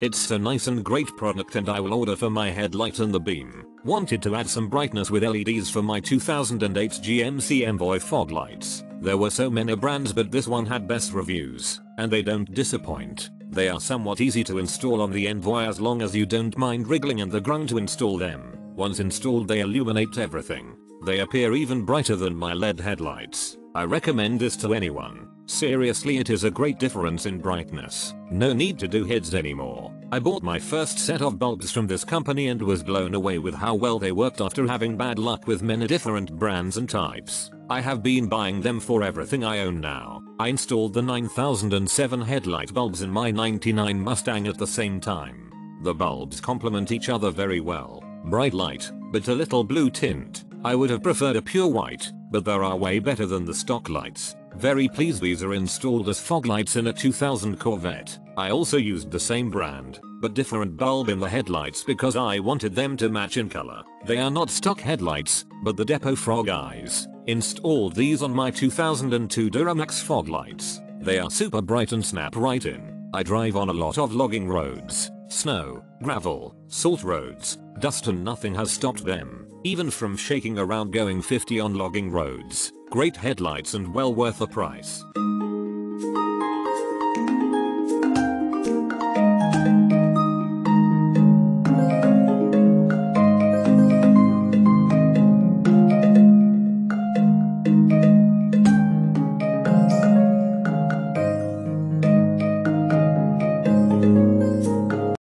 It's a nice and great product and I will order for my headlight and the beam. Wanted to add some brightness with LEDs for my 2008 GMC Envoy fog lights. There were so many brands but this one had best reviews, and they don't disappoint. They are somewhat easy to install on the Envoy as long as you don't mind wriggling in the ground to install them. Once installed they illuminate everything. They appear even brighter than my LED headlights. I recommend this to anyone. Seriously it is a great difference in brightness. No need to do heads anymore. I bought my first set of bulbs from this company and was blown away with how well they worked after having bad luck with many different brands and types. I have been buying them for everything I own now. I installed the 9007 headlight bulbs in my 99 Mustang at the same time. The bulbs complement each other very well. Bright light, but a little blue tint. I would have preferred a pure white, but there are way better than the stock lights. Very pleased these are installed as fog lights in a 2000 Corvette. I also used the same brand, but different bulb in the headlights because I wanted them to match in color. They are not stock headlights, but the Depo frog eyes. Installed these on my 2002 Duramax fog lights. They are super bright and snap right in. I drive on a lot of logging roads, snow, gravel, salt roads, dust and nothing has stopped them, even from shaking around going 50 on logging roads. Great headlights and well worth the price.